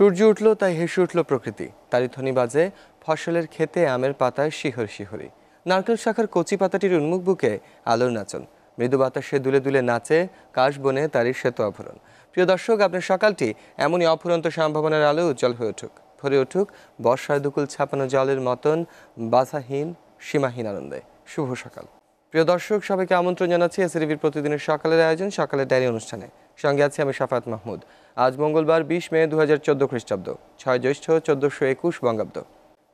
সূর্য উঠল, তাই হেসে উঠল প্রকৃতি। তারই ধ্বনি বাজে, ফসলের খেতে আমের পাতায় শিহর শিহরি। নারকেল শাখার কচি পাতাটির উন্মুখ বুকে আলোর নাচন। মৃদু বাতাসে দুলে দুলে নাচে, কাশ বনে তারই শ্বেত আভরণ। প্রিয় দর্শক, আপনার সকালটি এমনই অফুরন্ত সম্ভাবনার আলো উজ্জ্বল হয়ে উঠুক। ভরে উঠুক বর্ষায় দুকুল ছাপানো জলের মতন বাধাহীন, সীমাহীন আনন্দে। শুভ সকাল। প্রিয় দর্শক, সবাইকে আমন্ত্রণ জানাচ্ছি এসিটিভির প্রতিদিনের সকালের আয়োজন, সকালের ডায়েরি অনুষ্ঠানে। সঙ্গে আছি আমি সাফাত মাহমুদ। আজ মঙ্গলবার বিশ মে দু হাজার চোদ্দ খ্রিস্টাব্দ, ছয় জ্যৈষ্ঠ চোদ্দোশো একুশ বঙ্গাব্দ।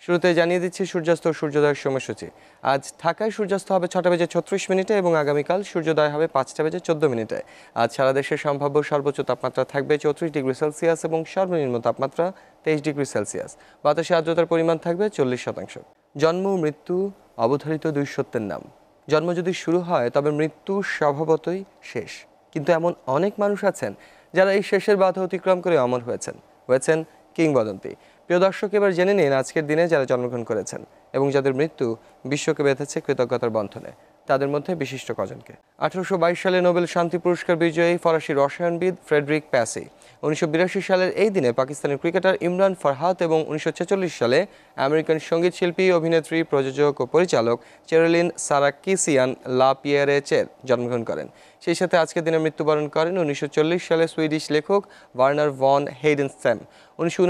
শুরুতে জানিয়ে দিচ্ছি সূর্যাস্ত সূর্যোদয়ের সময়সূচি। আজ ঢাকায় সূর্যাস্ত হবে ছটা বেজে ছত্রিশ মিনিটে এবং আগামীকাল সূর্যোদয় হবে পাঁচটা বেজে চোদ্দ মিনিটে। আজ সারা দেশে সম্ভাব্য সর্বোচ্চ তাপমাত্রা থাকবে চৌত্রিশ ডিগ্রি সেলসিয়াস এবং সর্বনিম্ন তাপমাত্রা তেইশ ডিগ্রি সেলসিয়াস। বাতাসে আর্দ্রতার পরিমাণ থাকবে চল্লিশ শতাংশ। জন্ম, মৃত্যু, অবধারিত দুই সত্যের নাম। জন্ম যদি শুরু হয়, তবে মৃত্যু স্বভাবতই শেষ। কিন্তু এমন অনেক মানুষ আছেন যারা এই শেষের বাধা অতিক্রম করে অমর হয়েছেন হয়েছেন কিংবদন্তি। প্রিয় দর্শক, এবার জেনে নিন আজকের দিনে যারা জন্মগ্রহণ করেছেন এবং যাদের মৃত্যু বিশ্বকে বেঁধেছে কৃতজ্ঞতার বন্ধনে। তাদের মধ্যে বিশিষ্ট কজনকে। আঠারোশো বাইশ সালে নোবেল শান্তি পুরস্কার বিজয়ী ফরাসি রসায়নবিদ ফ্রেডরিক প্যাসি। উনিশশো বিরাশি সালের এই দিনে পাকিস্তানের ক্রিকেটার ইমরান ফরহাত এবং উনিশশো ছেচল্লিশ সালে আমেরিকান সংগীত শিল্পী অভিনেত্রী, প্রযোজক ও পরিচালক চেরলিন সারাকিসিয়ান লা পিয়ারেচের জন্মগ্রহণ করেন। সেই সাথে আজকের দিনে মৃত্যুবরণ করেন উনিশশো চল্লিশ সালে সুইডিশ লেখক ওয়ার্নার ভন হেইডেনস্যাম উনিশশো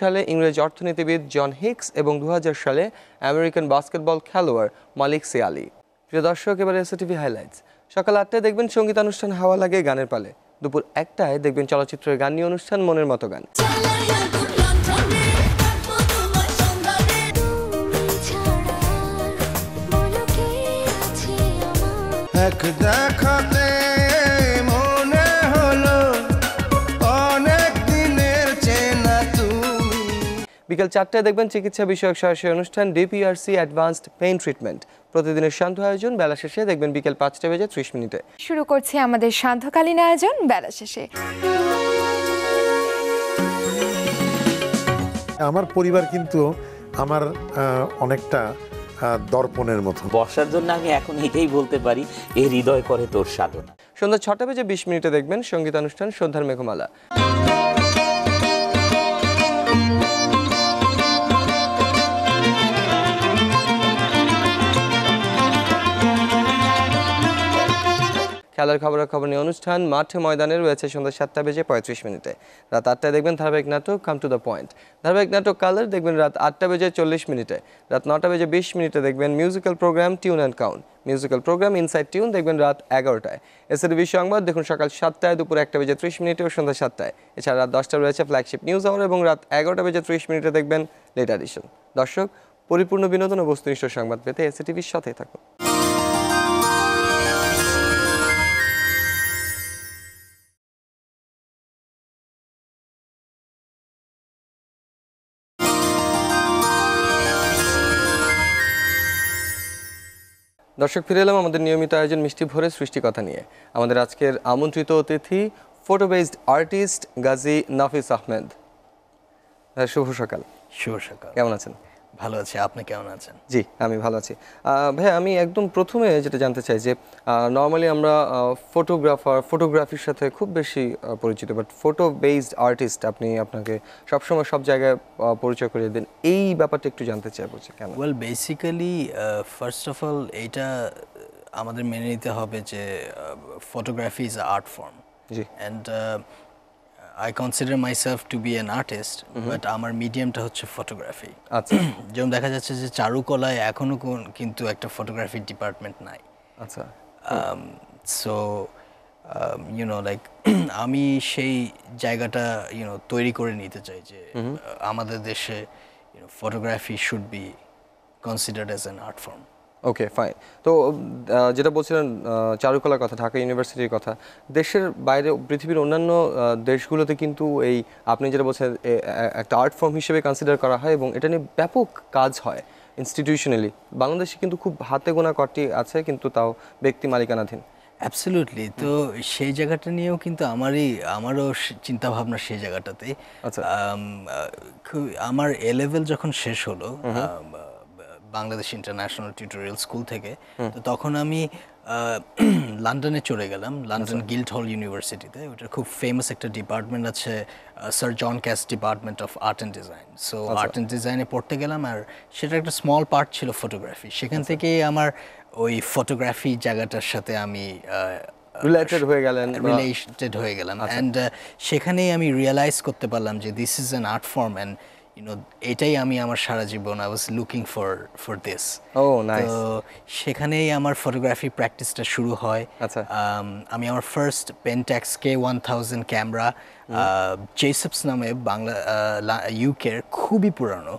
সালে ইংরেজ অর্থনীতিবিদ জন হিক্স এবং দু হাজার সালে আমেরিকান বাস্কেটবল খেলোয়াড় মালিক সিয়ালি। প্রিয় দর্শক, এবার এসে টিভি হাইলাইটস সকাল আটটায় দেখবেন সঙ্গীতানুষ্ঠান হাওয়া লাগে গানের পালে। দুপুর একটায় দেখবেন চলচ্চিত্রের গান নিয়ে অনুষ্ঠান, মনের মতো গান। চালাইয়া গুণ বিকেল চারটায় দেখবেন চিকিৎসা বিষয়ক সরাসরি অনুষ্ঠান ডিপিআরসি অ্যাডভান্সড পেইন ট্রিটমেন্ট প্রতিদিনের শান্ত আয়োজন বেলা শেষে দেখবেন বিকেল পাঁচটা বেজে ত্রিশ মিনিটে। শুরু করছি আমাদের সান্ধ্যকালীন আয়োজন বেলা শেষে। আমার পরিবার কিন্তু আমার অনেকটা দর্পণের মতো বর্ষার জন্য আমি এখন এটাই বলতে পারি এ হৃদয় করে তোর সাধনা। সন্ধ্যা ছটা বেজে বিশ মিনিটে দেখবেন সঙ্গীতানুষ্ঠান সন্ধ্যার মেঘমালা। খেলার খবরের খবর নিয়ে অনুষ্ঠান। মাঠে ময়দানে রয়েছে সন্ধ্যা সাতটা বেজে পঁয়ত্রিশ মিনিটে। রাত আটটায় দেখবেন ধারাবাহিক নাটক কাম টু দ্য পয়েন্ট ধারাবাহিক নাটক কালার দেখবেন রাত আটটা বেজে চল্লিশ মিনিটে। রাত নটা বেজে বিশ মিনিটে দেখবেন musical programme tune and count musical programme inside tune দেখবেন রাত এগারোটায়। এসএডিবি সংবাদ দেখুন সকাল সাতটায়, দুপুর একটা বেজে ত্রিশ মিনিটে ও সন্ধ্যা সাতটায়। এছাড়া রাত দশটা রয়েছে ফ্ল্যাগশিপ নিউজ আওয়ার এবং রাত এগারোটা বেজে ত্রিশ মিনিটে দেখবেন লেট এডিশন দর্শক, পরিপূর্ণ বিনোদন ও বস্তুনিষ্ঠ সংবাদ পেতে এসএটিভির সাথে থাকুন। দর্শক ফিরে এলাম আমাদের নিয়মিত আয়োজন মিষ্টি ভরে সৃষ্টিকথা নিয়ে। আমাদের আজকের আমন্ত্রিত অতিথি photo based artist Gazi Nafis Ahmed. শুভ সকাল। শুভ সকাল। কেমন আছেন? ভালো আছি আপনি কেমন আছেন? জি আমি ভালো আছি। ভাই আমি একদম প্রথমে যেটা জানতে চাই যে নর্মালি আমরা ফটোগ্রাফার ফটোগ্রাফির সাথে খুব বেশি পরিচিত বাট ফটো বেসড আর্টিস্ট আপনি আপনাকে সবসময় সব জায়গায় পরিচয় করিয়ে দেন। এই ব্যাপারটা একটু জানতে চাই বলছি কেন? Well basically first of all এইটা আমাদের মেনে নিতে হবে যে photography is art form G. And I consider myself to be an artist but আমার মিডিয়ামটা হচ্ছে ফটোগ্রাফি আচ্ছা। যেমন দেখা যাচ্ছে যে চারুকলায় এখনও কিন্তু একটা ফটোগ্রাফি ডিপার্টমেন্ট নাই। আচ্ছা। সো ইউনো লাইক আমি সেই জায়গাটা ইউনো তৈরি করে নিতে চাই যে uh, আমাদের দেশে photography should be considered as an art form okay fine তো যেটা বলছিলেন চারুকলার কথা ঢাকা ইউনিভার্সিটির কথা দেশের বাইরে পৃথিবীর অন্যান্য দেশগুলোতে কিন্তু এই আপনি যেটা বলছেন একটা আর্ট ফর্ম হিসেবে কনসিডার করা হয় এবং এটা নিয়ে ব্যাপক কাজ হয় ইনস্টিটিউশনালি বাংলাদেশে কিন্তু খুব হাতে গোনা কটি আছে কিন্তু তাও ব্যক্তি মালিকানাধীন। অ্যাবসলিউটলি তো সেই জায়গাটা নিয়েও কিন্তু আমারই আমারও চিন্তা ভাবনা সেই জায়গাটাতে। আচ্ছা। আমার এ লেভেল যখন শেষ হলো বাংলাদেশ ইন্টারন্যাশনাল টিউটোরিয়াল স্কুল থেকে। তো তখন আমি লন্ডনে চলে গেলাম লন্ডন গিল্ড হল ইউনিভার্সিটিতে ওটার খুব ফেমাস একটা ডিপার্টমেন্ট আছে sir John Cass department of art and design so art and ডিজাইনে পড়তে গেলাম আর সেটা একটা স্মল পার্ট ছিল ফটোগ্রাফি সেখান থেকেই আমার ওই ফটোগ্রাফি জায়গাটার সাথে আমি রিলেটেড হয়ে গেলেন রিলেটেড হয়ে গেলাম। অ্যান্ড সেখানেই আমি রিয়েলাইজ করতে পারলাম যে this is an art form and you know এটাই আমি আমার সারা জীবন I was looking for for this oh nice তো সেখানেই আমার ফটোগ্রাফি প্র্যাকটিসটা শুরু হয়। আচ্ছা। Um, আমি আমার first Pentax K one thousand camera Jessops নামে বাংলা ইউকের খুবই পুরানো।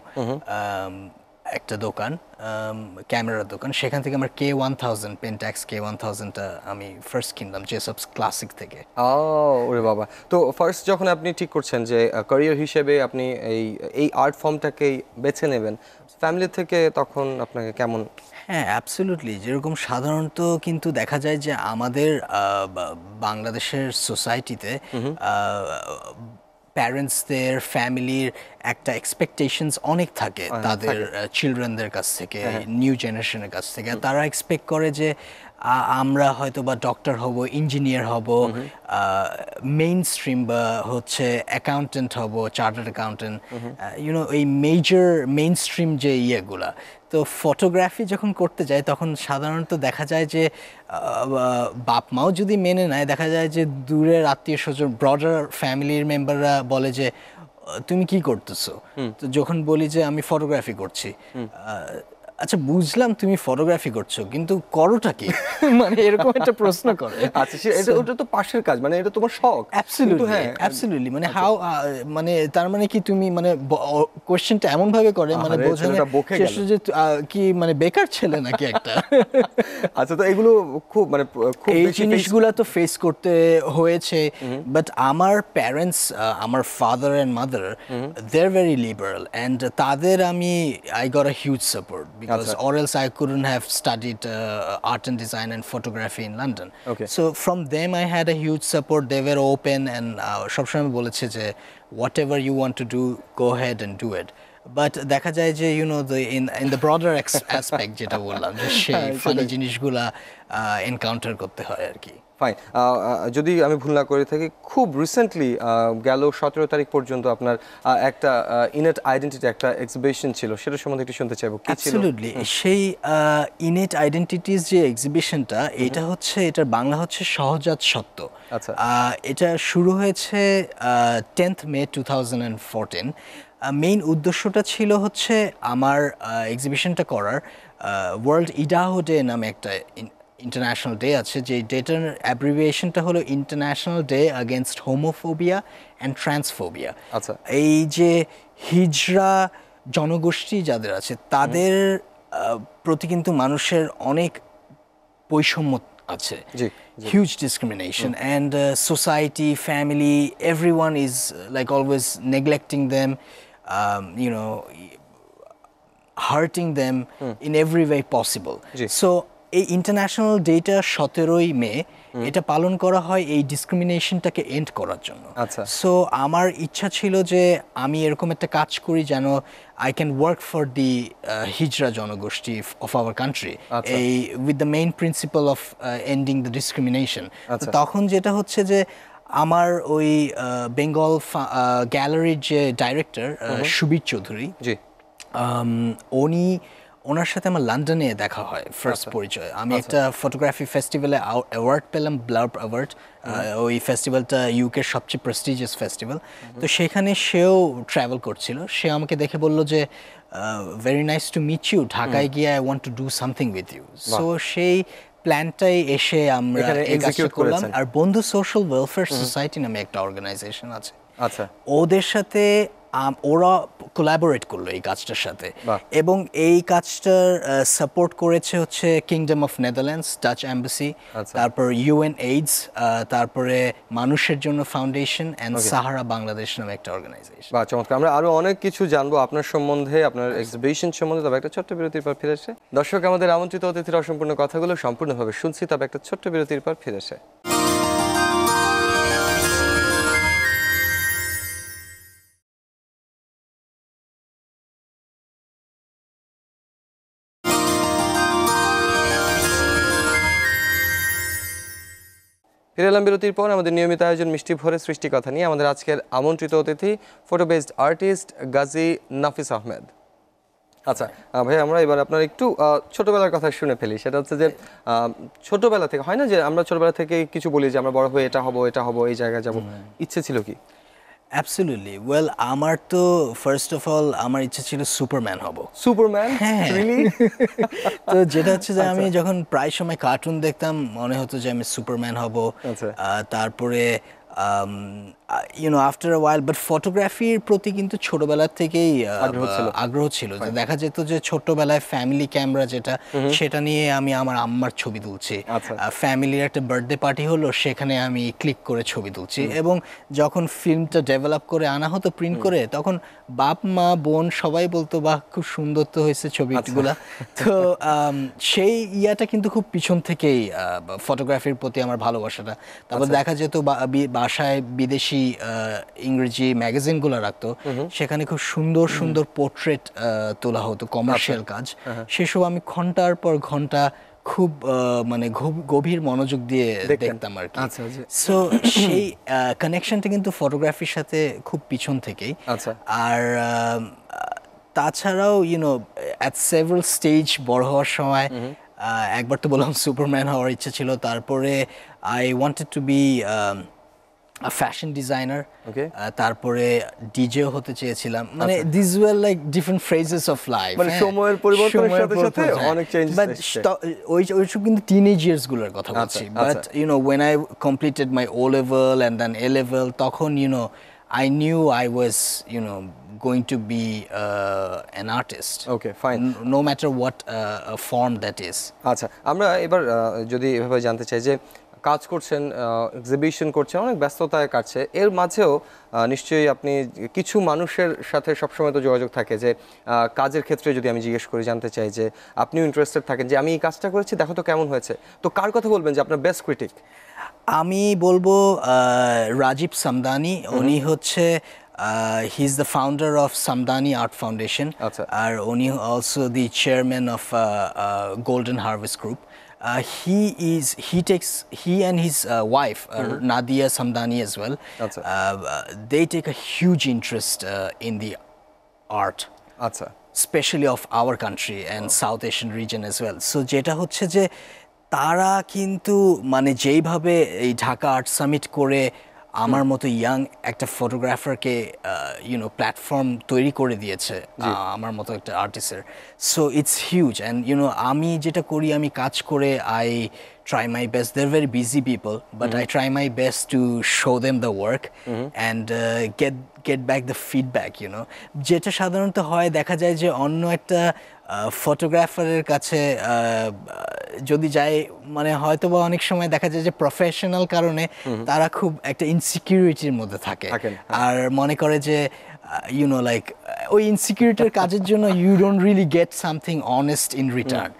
একটা দোকান ক্যামেরার দোকান। সেখান থেকে আমার K one thousand Pentax K one থাউজেন্ডটা আমি ফার্স্ট কিনলাম জেসপস ক্লাসিক থেকে। ও ওরে বাবা। তো ফার্স্ট যখন আপনি ঠিক করছেন যে ক্যারিয়ার হিসেবে আপনি এই এই আর্ট ফর্মটাকেই বেছে নেবেন ফ্যামিলি থেকে তখন আপনাকে কেমন? হ্যাঁ অ্যাবসলিউটলি যেরকম সাধারণত কিন্তু দেখা যায় যে আমাদের বাংলাদেশের সোসাইটিতে প্যারেন্টসদের ফ্যামিলির একটা এক্সপেকটেশনস অনেক থাকে তাদের চিলড্রেনদের কাছ থেকে নিউ জেনারেশনের কাছ থেকে। তারা এক্সপেক্ট করে যে আমরা হয়তো বা ডক্টর হব ইঞ্জিনিয়ার হব মেইন স্ট্রিম বা হচ্ছে অ্যাকাউন্টেন্ট হব চার্টার্ড অ্যাকাউন্টেন্ট ইউনো এই মেজর মেইন স্ট্রিম যে ইয়েগুলা। তো ফটোগ্রাফি যখন করতে যায় তখন সাধারণত দেখা যায় যে বাপ মাও যদি মেনে নেয় দেখা যায় যে দূরের আত্মীয় স্বজন ব্রডার ফ্যামিলির মেম্বাররা বলে যে তুমি কি করতেছো? তো যখন বলি যে আমি ফটোগ্রাফি করছি। আচ্ছা বুঝলাম তুমি ফটোগ্রাফি করছ কিন্তু করোটা কি? মানে এরকম একটা প্রশ্ন করে। আচ্ছা এটা ওটা তো পাশের কাজ মানে এটা তোমার শখ। অ্যাবসলিউটলি হ্যাঁ অ্যাবসলিউটলি মানে হাউ মানে তার মানে কি তুমি মানে কোশ্চেনটা এমন ভাবে করে মানে বোঝানো। চেষ্টা যে কি মানে বেকার ছেলে নাকি একটা? আচ্ছা তো এগুলো খুব মানে খুব এই জিনিসগুলো তো ফেস করতে হয়েছে বাট আমার প্যারেন্টস আমার father and mother they are very liberal and তাদের আমি I got a huge support because আচ্ছা। or else I couldn't have studied uh, art and design and photography in London. Okay. So from them I had a huge support. They were open and uh, সবসময় বলেছে যে whatever you want to do, go ahead and do it. But দেখা যায় যে you know the in in the broader aspect যেটা বললাম যে সেই ফানি জিনিসগুলা এনকাউন্টার করতে হয় আর কি ফাইন যদি আমি ভুল না করে থাকি খুব রিসেন্টলি গেল সতেরো তারিখ পর্যন্ত আপনার একটা ইনেট আইডেন্টিটি একটা এক্সিবিশন ছিল। সেটা সম্বন্ধে একটু শুনতে চাইব। অ্যাবসলিউটলি সেই ইনেট আইডেন্টিটিস যে এক্সিবিশনটা এটা হচ্ছে এটার বাংলা হচ্ছে সহজাত সত্য। আচ্ছা। এটা শুরু হয়েছে tenth May two thousand and fourteen main উদ্দেশ্যটা ছিল হচ্ছে আমার এক্সিবিশনটা করার ওয়ার্ল্ড ইডাহো ডে নামে একটা ইন্টারন্যাশনাল ডে আছে যে ডেটার অ্যাব্রিভিয়েশনটা হলো international day against homophobia and transphobia আচ্ছা। এই যে হিজরা জনগোষ্ঠী যাদের আছে তাদের প্রতি কিন্তু মানুষের অনেক বৈষম্য আছে। Huge discrimination and society family every one is like always neglecting them you know hurting them in every way possible. So এই ইন্টারন্যাশনাল ডেটা সতেরোই মে এটা পালন করা হয় এই ডিসক্রিমিনেশনটাকে এন্ড করার জন্য আচ্ছা। সো আমার ইচ্ছা ছিল যে আমি এরকম একটা কাজ করি যেন I can work for the hijra জনগোষ্ঠী অফ আওয়ার কান্ট্রি। এই with the main principle of ending the discrimination. তখন যেটা হচ্ছে যে আমার ওই বেঙ্গল গ্যালারির যে ডাইরেক্টর সুবীর চৌধুরী উনি ওনার সাথে আমার লন্ডনে দেখা হয় ফার্স্ট পরিচয়। আমি একটা ফটোগ্রাফি ফেস্টিভ্যালে অ্যাওয়ার্ড পেলাম ব্লাব অ্যাওয়ার্ড ওই ফেস্টিভ্যালটা ইউকের সবচেয়ে প্রেস্টিজিয়াস ফেস্টিভ্যাল তো সেখানে সেও ট্রাভেল করছিল। সে আমাকে দেখে বলল যে very nice to meet you ঢাকায় গিয়ে I want to do something with you so সেই প্ল্যানটাই এসে আমরা execute করলাম। আর বন্ধু সোশ্যাল ওয়েলফেয়ার সোসাইটি নামে একটা অর্গানাইজেশন আছে। আচ্ছা। ওদের সাথে ওরা কোলাবোরেট করল এই কাজটার সাথে। এবং এই কাজটার সাপোর্ট করেছে হচ্ছে kingdom of Netherlands Dutch embassy আচ্ছা। তারপর ইউএন এইডস তারপরে মানুষের জন্য ফাউন্ডেশন অ্যান্ড সাহারা বাংলাদেশ নামে একটা অর্গানাইজেশন বা চমৎকার। আমরা আরও অনেক কিছু জানব আপনার সম্বন্ধে আপনার এক্সিবিশন সম্বন্ধে তবে একটা ছোট্ট বিরতির পর ফিরেছে দর্শক আমাদের আমন্ত্রিত অতিথির অসম্পূর্ণ কথাগুলো সম্পূর্ণভাবে শুনছি তবে একটা ছোট্ট বিরতির পর ফিরে ফিরে এলাম বিরতির পর আমাদের নিয়মিত আয়োজন মিষ্টি ভরে সৃষ্টি কথা নিয়ে আমাদের আজকের আমন্ত্রিত অতিথি photo based artist Gazi Nafis Ahmed. আচ্ছা ভাই আমরা এবার আপনার একটু ছোটবেলার কথা শুনে ফেলি। সেটা হচ্ছে যে ছোটবেলা থেকে হয় না যে আমরা ছোটবেলা থেকে কিছু বলি যে আমরা বড় হয়ে এটা হব এটা হব এই জায়গায় যাব? ইচ্ছে ছিল কি? অ্যাবসলিউটলি ওয়েল আমার তো ফার্স্ট অফ অল আমার ইচ্ছে ছিল সুপারম্যান হব সুপারম্যান হ্যাঁ। তো যেটা হচ্ছে যে আমি আচ্ছা। যখন প্রায় সময় কার্টুন দেখতাম মনে হতো যে আমি সুপারম্যান হব আচ্ছা। আহ, no after a while but ফটোগ্রাফির প্রতি কিন্তু ছোটবেলা থেকেই আগ্রহ ছিল। যে দেখা যেত যে ছোটবেলায় ফ্যামিলি ক্যামেরা যেটা সেটা নিয়ে আমি আমার আম্মার ছবি তুলছি। আচ্ছা। ফ্যামিলির একটা বার্থডে পার্টি হলো সেখানে আমি ক্লিক করে ছবি তুলছি। এবং যখন ফিল্মটা ডেভেলপ করে আনা হতো প্রিন্ট করে তখন বাপ মা বোন সবাই বলতো বাহ খুব সুন্দর তো হয়েছে ছবিগুলা। তো আম, সেই ইয়াটা কিন্তু খুব পিছন থেকেই ফটোগ্রাফির প্রতি আমার ভালোবাসাটা। তারপর দেখা যেত বা- বাসায় বিদেশি ইংরেজি ম্যাগাজিনগুলো রাখতো সেখানে খুব সুন্দর সুন্দর পোর্ট্রেট তোলা হতো কমার্শিয়াল কাজ। সেসব আমি ঘণ্টার পর ঘণ্টা খুব মানে গভীর মনোযোগ দিয়ে দেখতাম আর কি। আচ্ছা, আচ্ছা। সো সেই কানেকশনটা কিন্তু ফটোগ্রাফির সাথে খুব পিছন থেকেই। আচ্ছা। আর তাছাড়াও ইউনো অ্যাট সেভারাল স্টেজ বড় হওয়ার সময় একবার তো বললাম সুপারম্যান হওয়ার ইচ্ছে ছিল তারপরে I wanted to be fashion designer Okay. তারপরে ডিজে হতে চেয়েছিলাম মানে this were like different phrases of life মানে সময়ের পরিবর্তনের সাথে সাথে অনেক changes বাট এসছে। ওই ওইসব কিন্তু টিনেজ ইয়ার্সগুলোর কথা আচ্ছা, বলছি আচ্ছা। But you know when I completed my O level and then A level তখন you know I knew I was you know going to be uh, an artist Okay, fine. N- no matter what uh, form that is আচ্ছা আমরা এবার যদি এভাবে জানতে চাই যে কাজ করছেন এক্সিবিশন করছেন অনেক ব্যস্ততায় কাটছে। এর মাঝেও নিশ্চয়ই আপনি কিছু মানুষের সাথে সবসময় তো যোগাযোগ থাকে যে কাজের ক্ষেত্রে যদি আমি জিজ্ঞেস করি জানতে চাই যে আপনিও ইন্টারেস্টেড থাকেন যে আমি এই কাজটা করেছি দেখো তো কেমন হয়েছে। তো কার কথা বলবেন যে আপনার বেস্ট ক্রিটিক আমি বলব রাজীব সামদানি। উনি হচ্ছে he is the founder of Samdani art foundation. আর উনি also the chairman of Golden Harvest group he is he takes he and his wife Nadia Samdani as well. আচ্ছা। they take a huge interest uh, in the art. আচ্ছা specially of our country and South Asian region as well so যেটা হচ্ছে যে তারা কিন্তু মানে যেইভাবে এই ঢাকা আর্ট সামিট করে আমার মতো ইয়াং একটা ফটোগ্রাফারকে ইউনো প্ল্যাটফর্ম তৈরি করে দিয়েছে আমার মতো একটা আর্টিস্টের so it's huge and you know আমি যেটা করি আমি কাজ করে I try my best. They're very busy people, but I try my best to show them the work and uh, get get back the feedback. You know, যেটা সাধারণত হয় দেখা যায় যে অন্য একটা ফটোগ্রাফারের কাছে যদি যায় মানে হয়তো বা অনেক সময় দেখা যায় যে প্রফেশনাল কারণে তারা খুব একটা ইনসিকিউরিটির মধ্যে থাকে। আর মনে করে যে ইউ নো লাইক ওই ইনসিকিউরিটির কাজের জন্য you don't really get something honest in return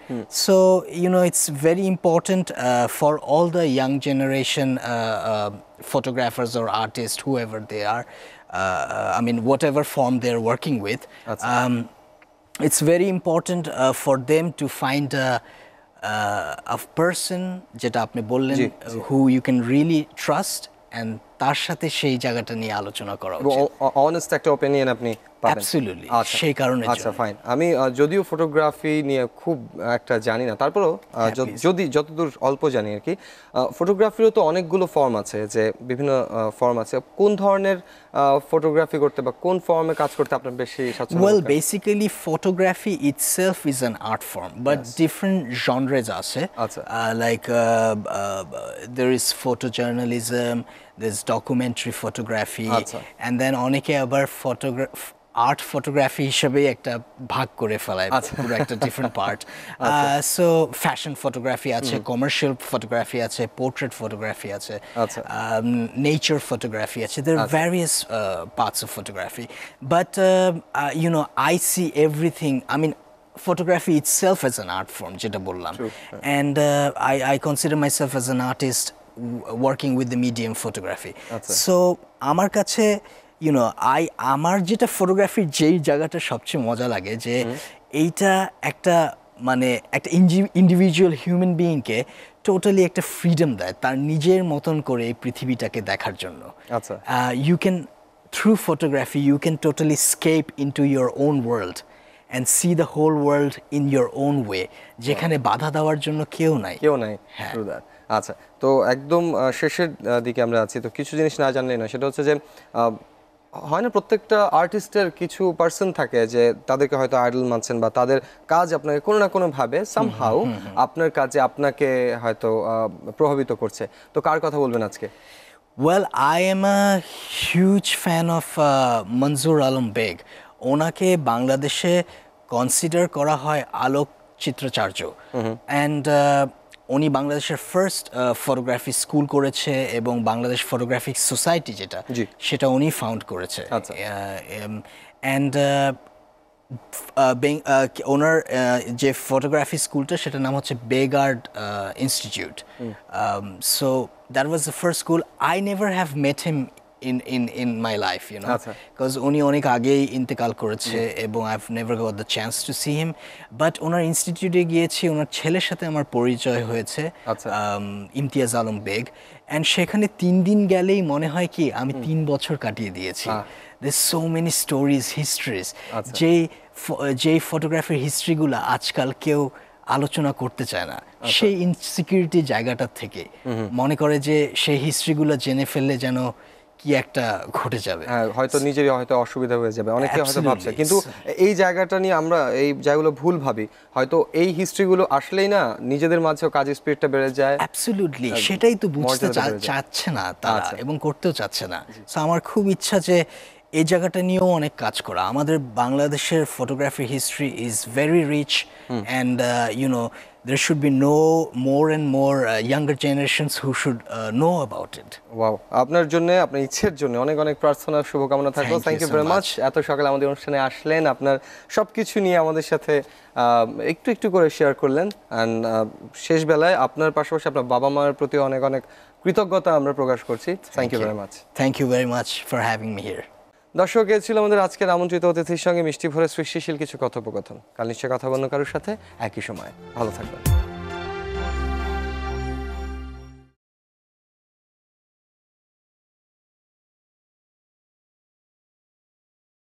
so you know it's very important for all the young generation photographers or artists whoever they are uh, i mean whatever form they're working with um, it's very important uh, for them to find a, a, a person যেটা আপনি বললেন who you can really trust and তার সাথে সেই জায়গাটা নিয়ে আলোচনা করা অনেস্ট একটা ওপিনিয়ন আপনি পাবেন Absolutely, সেই কারণের আচ্ছা ফাইন আমি যদিও ফটোগ্রাফি নিয়ে খুব একটা জানি না তারপরেও হ্যাঁ, যদি যতদূর অল্প জানি আর কি ফটোগ্রাফিরও তো অনেকগুলো ফর্ম আছে যে বিভিন্ন ফর্ম আছে কোন ধরনের ফটোগ্রাফি করতে বা কোন ফর্মে কাজ করতে আপনার বেশি Well, বোধ করেন? basically, photography itself is an art form, but আছে. আচ্ছা। Uh, uh, there is photojournalism, there's documentary photography, আচ্ছা। and then অনেকে আবার photograph আর্ট ফটোগ্রাফি হিসেবে একটা ভাগ করে ফেলায় আচ্ছা। পুরো একটা different part so fashion photography আছে কমার্শিয়াল ফটোগ্রাফি আছে পোর্ট্রেট ফটোগ্রাফি আছে আচ্ছা। নেচার ফটোগ্রাফি আছে various uh, parts of photography but uh, uh, you know i see everything i mean photography itself as an art form যেটা বললাম and uh, I, I consider myself as an artist working with the medium photography so আমার কাছে know i আমার যেটা ফটোগ্রাফির যেই জায়গাটা সবচেয়ে মজা লাগে যে এইটা একটা মানে একটা ইন্ডিভিজুয়াল হিউম্যান বিইংকে টোটালি একটা ফ্রিডম দেয় তার নিজের মতন করে এই পৃথিবীটাকে দেখার জন্য। আচ্ছা। You can through photography you can totally escape into your own world and see the whole world in your own way যেখানে বাধা দেওয়ার জন্য কেউ নাই। কেউ নাই হ্যাঁ। আচ্ছা তো একদম শেষের দিকে আমরা আছি তো কিছু জিনিস না জানলেই না সেটা হচ্ছে যে হয় না প্রত্যেকটা আর্টিস্টের কিছু পার্সন থাকে যে তাদেরকে হয়তো আইডল মানছেন বা তাদের কাজ আপনাকে কোনো না কোনো ভাবে সামহাউ আপনার কাজে আপনাকে হয়তো প্রভাবিত করছে। তো কার কথা বলবেন আজকে? Well I am a huge fan of Monzur Alam Beg. ওনাকে বাংলাদেশে কনসিডার করা হয় আলোক চিত্রাচার্য অ্যান্ড উনি বাংলাদেশের ফার্স্ট ফটোগ্রাফি স্কুল করেছে এবং বাংলাদেশ ফটোগ্রাফিক সোসাইটি যেটা। সেটা উনি ফাউন্ড করেছে আচ্ছা। অ্যান্ড ওনার uh, যে ফটোগ্রাফি স্কুলটা সেটার নাম হচ্ছে Begart institute so that was the first school I never have met him in in in my life you know. Because উনি অনেক আগেই ইন্তেকাল করেছে এবং I have never got the chance to see him but ওনার ইনস্টিটিউটে গিয়েছি ওনার ছেলের সাথে আমার পরিচয় হয়েছে আচ্ছা। um, Imtiaz Alam beg and সেখানে তিন দিন গেলেই মনে হয় কি আমি তিন বছর কাটিয়ে দিয়েছি there so many stories histories. যেই যেই ফটোগ্রাফির হিস্ট্রিগুলো আজকাল কেউ আলোচনা করতে চায় না আচ্ছা। সেই ইনসিকিউরিটি জায়গাটার থেকে মনে করে যে সেই হিস্ট্রিগুলো জেনে ফেললে যেন কি একটা ঘটে যাবে। হ্যাঁ হয়তো নিজেরই হয়তো অসুবিধা হয়ে যাবে অনেকে হয়তো ভাবছে। কিন্তু এই জায়গাটা নিয়ে আমরা এই জায়গাগুলো ভুল ভাবি। হয়তো এই হিস্ট্রিগুলো আসলেই না নিজেদের মাঝেও কাজের স্পিডটা বেড়ে যায়। অ্যাবসলিউটলি সেটাই তো বুঝতে। চাচ্ছে না তারা আচ্ছা। এবং করতেও চাচ্ছে না। সো আমার খুব ইচ্ছা যে এই জায়গাটা নিয়েও অনেক কাজ করা। আমাদের বাংলাদেশের photography history is very rich and you know there should be know more and more younger generations who should know about it wow আপনার জন্য আপনার ইচ্ছের জন্য অনেক অনেক প্রার্থনা শুভকামনা থাকল। Thank you thank you very much much. এত সকালে আমাদের অনুষ্ঠানে আসলেন আপনার সবকিছু নিয়ে আমাদের সাথে একটু একটু করে শেয়ার করলেন। অ্যান্ড শেষ বেলায় আপনার পাশাপাশি আপনার বাবা মায়ের প্রতি অনেক অনেক কৃতজ্ঞতা আমরা প্রকাশ করছি। Thank you very much thank you very much for having me here দর্শক, এ আমাদের আজকের আমন্ত্রিত অতিথির সঙ্গে মিষ্টি ভরে সৃষ্টিশীল কিছু কথোপকথন। কাল নিশ্চয় কথা বন্য কারোর সাথে। একই সময় ভালো থাকবেন।